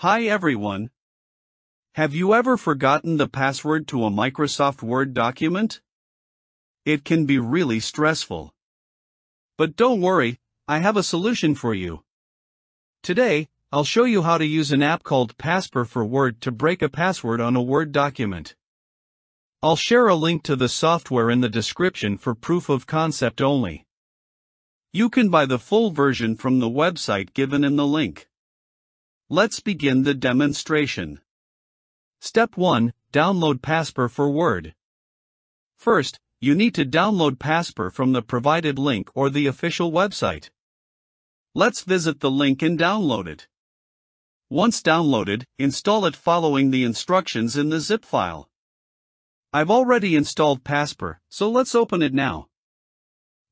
Hi everyone. Have you ever forgotten the password to a Microsoft Word document? It can be really stressful. But don't worry, I have a solution for you. Today, I'll show you how to use an app called Passpr for Word to break a password on a Word document. I'll share a link to the software in the description for proof of concept only. You can buy the full version from the website given in the link. Let's begin the demonstration. Step 1 Download Passpr for Word. First, you need to download Passpr from the provided link or the official website. Let's visit the link and download it. Once downloaded, install it following the instructions in the zip file. I've already installed Passpr, so let's open it now.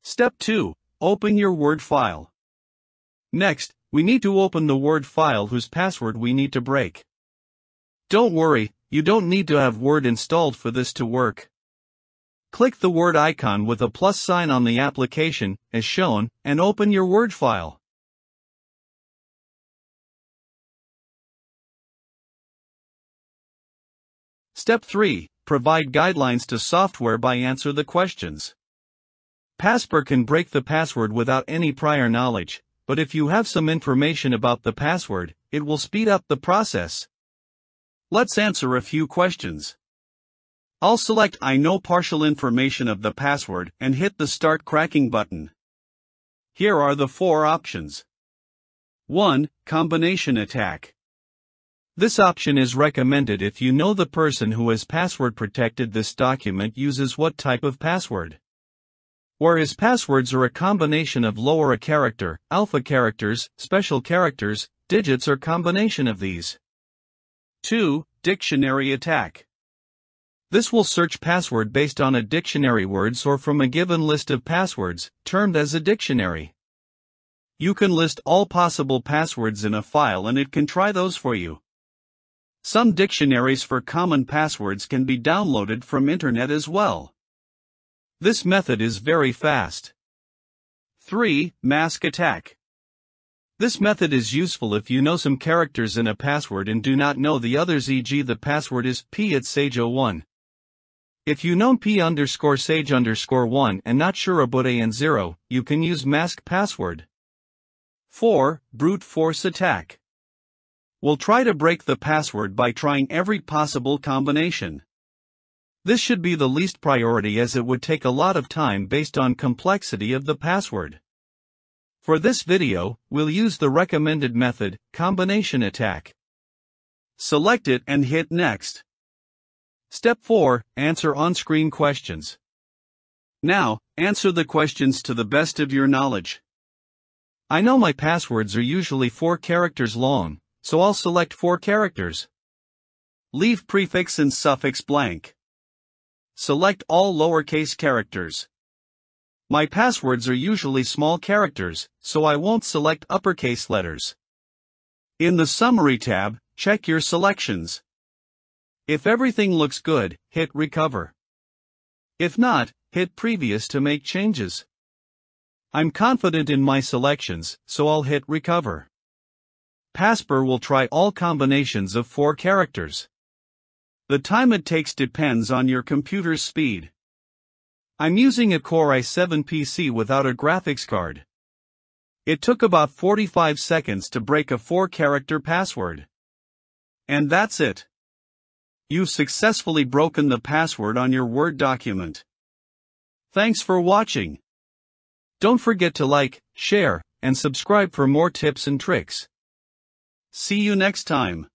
Step 2 Open your Word file. Next, we need to open the Word file whose password we need to break. Don't worry, you don't need to have Word installed for this to work. Click the Word icon with a plus sign on the application, as shown, and open your Word file. Step 3 Provide guidelines to software by answer the questions. Passpr can break the password without any prior knowledge, but if you have some information about the password, it will speed up the process. Let's answer a few questions. I'll select I know partial information of the password and hit the Start Cracking button. Here are the four options. 1. Combination Attack. This option is recommended if you know the person who has password protected this document uses what type of password. Whereas passwords are a combination of lower a character, alpha characters, special characters, digits or combination of these. 2. Dictionary attack. This will search password based on a dictionary words or from a given list of passwords, termed as a dictionary. You can list all possible passwords in a file and it can try those for you. Some dictionaries for common passwords can be downloaded from internet as well. This method is very fast. 3. Mask attack. This method is useful if you know some characters in a password and do not know the others e.g. the password is p at sage01. If you know p underscore sage underscore 1 and not sure about a and 0, you can use mask password. 4. Brute force attack. We'll try to break the password by trying every possible combination. This should be the least priority as it would take a lot of time based on complexity of the password. For this video, we'll use the recommended method, combination attack. Select it and hit next. Step 4, answer on-screen questions. Now, answer the questions to the best of your knowledge. I know my passwords are usually 4 characters long, so I'll select 4 characters. Leave prefix and suffix blank. Select all lowercase characters. My passwords are usually small characters, so I won't select uppercase letters. In the Summary tab, check your selections. If everything looks good, hit Recover. If not, hit Previous to make changes. I'm confident in my selections, so I'll hit Recover. Passpr will try all combinations of four characters. The time it takes depends on your computer's speed. I'm using a Core i7 PC without a graphics card. It took about 45 seconds to break a 4-character password. And that's it. You've successfully broken the password on your Word document. Thanks for watching. Don't forget to like, share, and subscribe for more tips and tricks. See you next time.